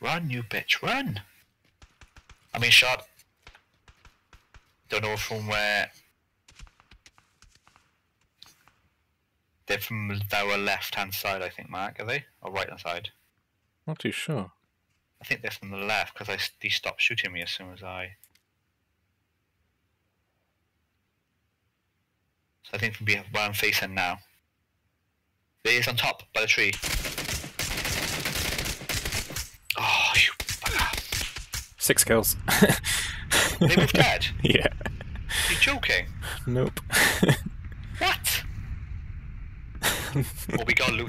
Run, you bitch, run! I'm being shot. Don't know from where. They're from our left hand side, I think, Mark, are they? Or right hand side? Not too sure. I think they're from the left because they stopped shooting me as soon as I. So I think from behind where I'm facing now. There he is on top by the tree. Six kills. They both dead? yeah. You're joking? Nope. What? well, we got loot